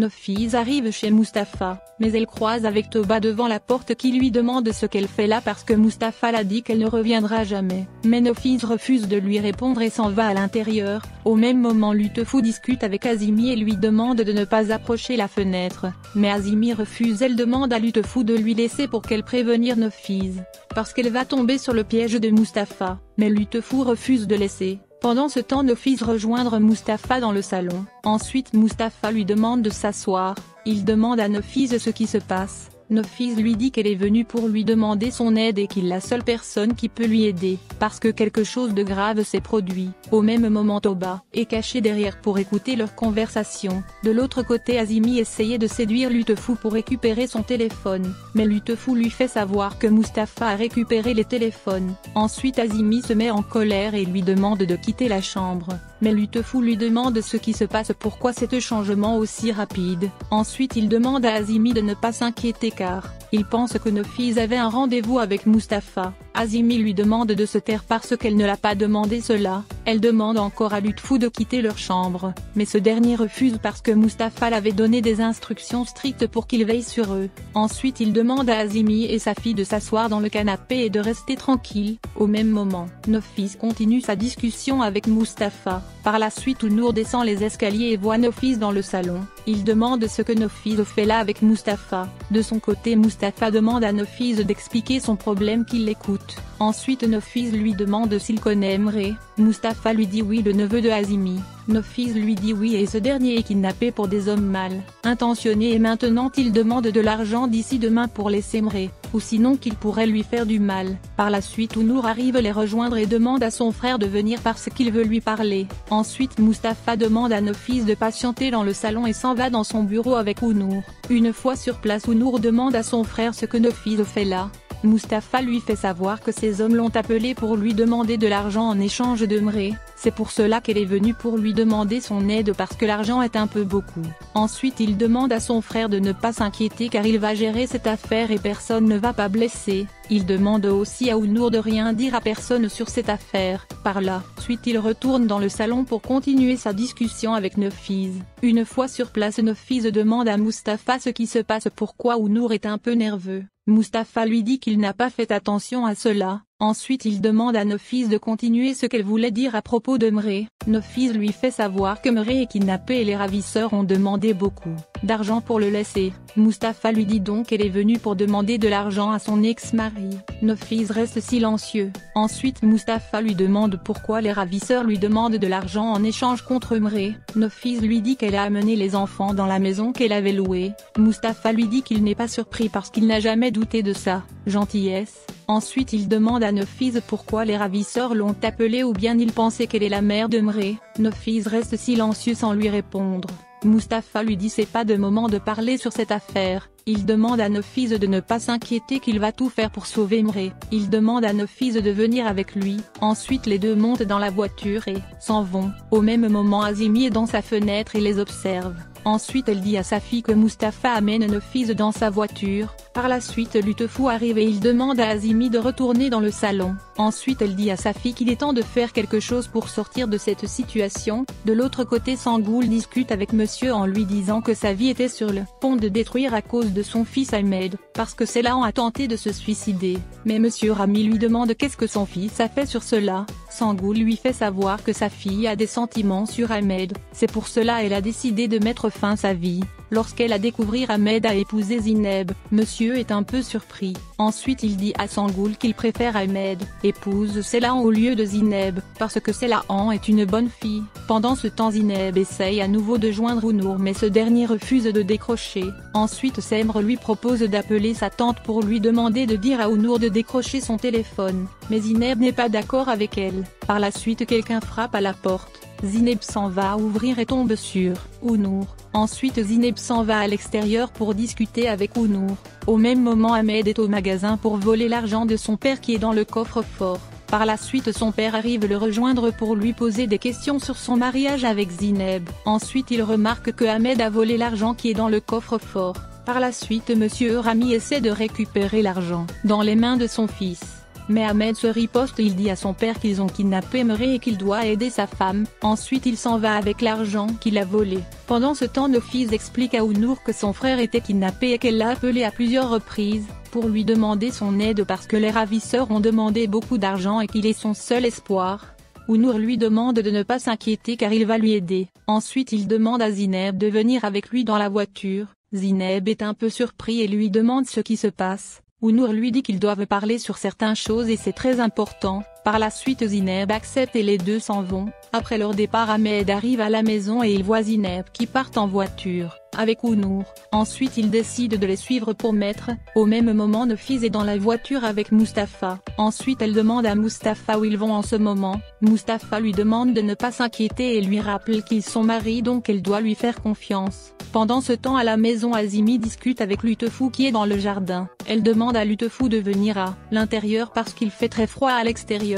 Nofis arrive chez Mustapha, mais elle croise avec Toba devant la porte qui lui demande ce qu'elle fait là parce que Mustapha l'a dit qu'elle ne reviendra jamais. Mais Nofis refuse de lui répondre et s'en va à l'intérieur. Au même moment Lutefou discute avec Azimi et lui demande de ne pas approcher la fenêtre. Mais Azimi refuse elle demande à Lutefou de lui laisser pour qu'elle prévenir Nofis. Parce qu'elle va tomber sur le piège de Mustapha, mais Lutefou refuse de laisser. Pendant ce temps Nofis rejoindre Mustapha dans le salon. Ensuite Mustapha lui demande de s'asseoir, il demande à Nofis ce qui se passe. Nofis lui dit qu'elle est venue pour lui demander son aide et qu'il la seule personne qui peut lui aider, parce que quelque chose de grave s'est produit. Au même moment Toba est caché derrière pour écouter leur conversation. De l'autre côté Azimi essayait de séduire Lutefou pour récupérer son téléphone, mais Lutefou lui fait savoir que Mustapha a récupéré les téléphones. Ensuite Azimi se met en colère et lui demande de quitter la chambre mais Lutefou lui demande ce qui se passe pourquoi cet changement aussi rapide. Ensuite il demande à Azimi de ne pas s'inquiéter car, il pense que Nofis avait un rendez-vous avec Mustapha. Azimi lui demande de se taire parce qu'elle ne l'a pas demandé cela, elle demande encore à Lutefou de quitter leur chambre, mais ce dernier refuse parce que Mustapha l'avait donné des instructions strictes pour qu'il veille sur eux. Ensuite il demande à Azimi et sa fille de s'asseoir dans le canapé et de rester tranquille. Au même moment, Nofis continue sa discussion avec Mustapha. Par la suite Ounour descend les escaliers et voit Nofis dans le salon. Il demande ce que Nofis fait là avec Mustapha. De son côté Mustapha demande à Nofis d'expliquer son problème qu'il l'écoute. Ensuite Nofis lui demande s'il connaît Emre. Mustapha lui dit oui le neveu de Hazimi. Nofis lui dit oui et ce dernier est kidnappé pour des hommes mal intentionnés et maintenant il demande de l'argent d'ici demain pour les Emre, ou sinon qu'il pourrait lui faire du mal. Par la suite Ounour arrive les rejoindre et demande à son frère de venir parce qu'il veut lui parler. Ensuite Mustapha demande à Nofis de patienter dans le salon et s'en va dans son bureau avec Ounour. Une fois sur place Ounour demande à son frère ce que Nofis fait là. Mustapha lui fait savoir que ces hommes l'ont appelé pour lui demander de l'argent en échange de Mré, c'est pour cela qu'elle est venue pour lui demander son aide parce que l'argent est un peu beaucoup. Ensuite il demande à son frère de ne pas s'inquiéter car il va gérer cette affaire et personne ne va pas blesser. Il demande aussi à Ounour de rien dire à personne sur cette affaire. Par là, suite il retourne dans le salon pour continuer sa discussion avec Nofis. Une fois sur place Nofis demande à Mustapha ce qui se passe pourquoi Ounour est un peu nerveux. Mustapha lui dit qu'il n'a pas fait attention à cela, ensuite il demande à Nofis de continuer ce qu'elle voulait dire à propos de Mré. Nofis lui fait savoir que Mré est kidnappé et les ravisseurs ont demandé beaucoup d'argent pour le laisser. Mustapha lui dit donc qu'elle est venue pour demander de l'argent à son ex-mari. Nofis reste silencieux. Ensuite Mustapha lui demande pourquoi les ravisseurs lui demandent de l'argent en échange contre Mré. Nofis lui dit qu'elle a amené les enfants dans la maison qu'elle avait louée. Mustapha lui dit qu'il n'est pas surpris parce qu'il n'a jamais douté de sa gentillesse. Ensuite il demande à Nofis pourquoi les ravisseurs l'ont appelée ou bien il pensait qu'elle est la mère de Mré? Nofis reste silencieux sans lui répondre. Mustapha lui dit c'est pas de moment de parler sur cette affaire, il demande à Nofis de ne pas s'inquiéter qu'il va tout faire pour sauver Mré, il demande à Nofis de venir avec lui, ensuite les deux montent dans la voiture et s'en vont, au même moment Azimi est dans sa fenêtre et les observe. Ensuite elle dit à sa fille que Mustapha amène Nofis dans sa voiture, par la suite Lutefou arrive et il demande à Azimi de retourner dans le salon. Ensuite elle dit à sa fille qu'il est temps de faire quelque chose pour sortir de cette situation. De l'autre côté Sangoul discute avec monsieur en lui disant que sa vie était sur le pont de détruire à cause de son fils Ahmed, parce que Célan a tenté de se suicider. Mais monsieur Rami lui demande qu'est-ce que son fils a fait sur cela. Sangoul lui fait savoir que sa fille a des sentiments sur Ahmed, c'est pour cela elle a décidé de mettre fin à sa vie. Lorsqu'elle a découvert Ahmed a épousé Zineb, monsieur est un peu surpris. Ensuite il dit à Sangoul qu'il préfère Ahmed, épouse Célan au lieu de Zineb, parce que Célan est une bonne fille. Pendant ce temps Zineb essaye à nouveau de joindre Ounour mais ce dernier refuse de décrocher. Ensuite Semre lui propose d'appeler sa tante pour lui demander de dire à Ounour de décrocher son téléphone, mais Zineb n'est pas d'accord avec elle. Par la suite quelqu'un frappe à la porte. Zineb s'en va ouvrir et tombe sur Ounour. Ensuite Zineb s'en va à l'extérieur pour discuter avec Ounour. Au même moment Ahmed est au magasin pour voler l'argent de son père qui est dans le coffre-fort. Par la suite son père arrive le rejoindre pour lui poser des questions sur son mariage avec Zineb. Ensuite il remarque que Ahmed a volé l'argent qui est dans le coffre-fort. Par la suite Monsieur Rami essaie de récupérer l'argent dans les mains de son fils. Mais Ahmed se riposte il dit à son père qu'ils ont kidnappé Emre et qu'il doit aider sa femme, ensuite il s'en va avec l'argent qu'il a volé. Pendant ce temps Nofis explique à Ounour que son frère était kidnappé et qu'elle l'a appelé à plusieurs reprises, pour lui demander son aide parce que les ravisseurs ont demandé beaucoup d'argent et qu'il est son seul espoir. Ounour lui demande de ne pas s'inquiéter car il va lui aider. Ensuite il demande à Zineb de venir avec lui dans la voiture. Zineb est un peu surpris et lui demande ce qui se passe. Ounour lui dit qu'ils doivent parler sur certaines choses et c'est très important. Par la suite Zineb accepte et les deux s'en vont. Après leur départ Ahmed arrive à la maison et il voit Zineb qui part en voiture avec Ounour. Ensuite il décide de les suivre pour mettre, au même moment Nefis est dans la voiture avec Mustapha. Ensuite elle demande à Mustapha où ils vont en ce moment, Mustapha lui demande de ne pas s'inquiéter et lui rappelle qu'ils sont mariés donc elle doit lui faire confiance. Pendant ce temps à la maison Azimi discute avec Lutefou qui est dans le jardin. Elle demande à Lutefou de venir à l'intérieur parce qu'il fait très froid à l'extérieur,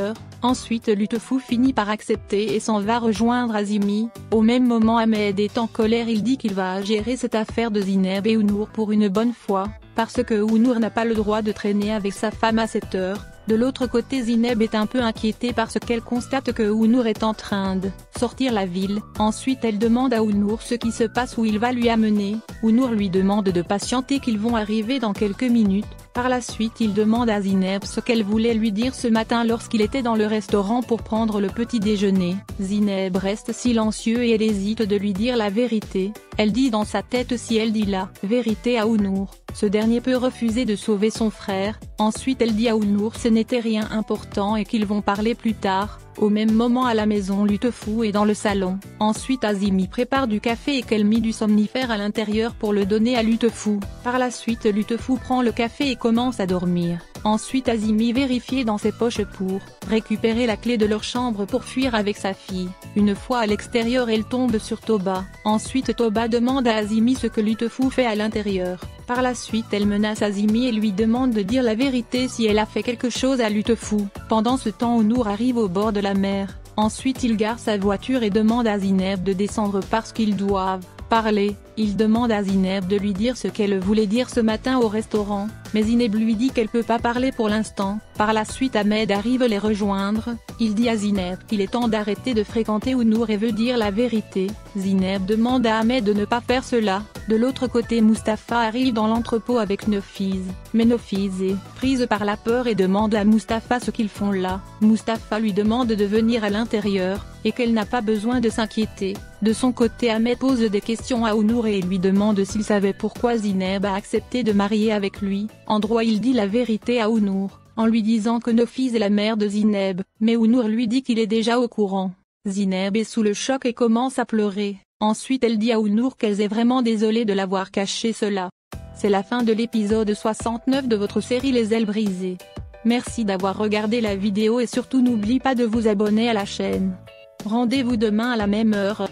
Ensuite Lutefou finit par accepter et s'en va rejoindre Azimi. Au même moment Ahmed est en colère il dit qu'il va gérer cette affaire de Zineb et Ounour pour une bonne fois, parce que Ounour n'a pas le droit de traîner avec sa femme à cette heure. De l'autre côté Zineb est un peu inquiétée parce qu'elle constate que Ounour est en train de sortir la ville. Ensuite elle demande à Ounour ce qui se passe où il va lui amener. Ounour lui demande de patienter qu'ils vont arriver dans quelques minutes. Par la suite il demande à Zineb ce qu'elle voulait lui dire ce matin lorsqu'il était dans le restaurant pour prendre le petit déjeuner. Zineb reste silencieux et elle hésite de lui dire la vérité. Elle dit dans sa tête si elle dit la vérité à Ounour, ce dernier peut refuser de sauver son frère. Ensuite elle dit à Ounour ce n'était rien important et qu'ils vont parler plus tard. Au même moment à la maison Lutefou est dans le salon. Ensuite Azimi prépare du café et qu'elle mit du somnifère à l'intérieur pour le donner à Lutefou. Par la suite Lutefou prend le café et commence à dormir. Ensuite Azimi vérifie dans ses poches pour récupérer la clé de leur chambre pour fuir avec sa fille. Une fois à l'extérieur elle tombe sur Toba. Ensuite Toba demande à Azimi ce que Lutefou fait à l'intérieur. Par la suite elle menace Azimi et lui demande de dire la vérité si elle a fait quelque chose à Lutefou. Pendant ce temps Ounour arrive au bord de la mer. Ensuite il gare sa voiture et demande à Zineb de descendre parce qu'ils doivent parler. Il demande à Zineb de lui dire ce qu'elle voulait dire ce matin au restaurant, mais Zineb lui dit qu'elle peut pas parler pour l'instant. Par la suite Ahmed arrive les rejoindre, il dit à Zineb qu'il est temps d'arrêter de fréquenter Ounour et veut dire la vérité. Zineb demande à Ahmed de ne pas faire cela. De l'autre côté Mustapha arrive dans l'entrepôt avec Nefiz, mais Nefiz est prise par la peur et demande à Mustapha ce qu'ils font là. Mustapha lui demande de venir à l'intérieur, et qu'elle n'a pas besoin de s'inquiéter. De son côté Ahmed pose des questions à Ounour et lui demande s'il savait pourquoi Zineb a accepté de marier avec lui. En droit il dit la vérité à Ounour, en lui disant que Nofis est la mère de Zineb, mais Ounour lui dit qu'il est déjà au courant. Zineb est sous le choc et commence à pleurer. Ensuite elle dit à Ounour qu'elle est vraiment désolée de l'avoir caché cela. C'est la fin de l'épisode 69 de votre série Les ailes brisées. Merci d'avoir regardé la vidéo et surtout n'oublie pas de vous abonner à la chaîne. Rendez-vous demain à la même heure.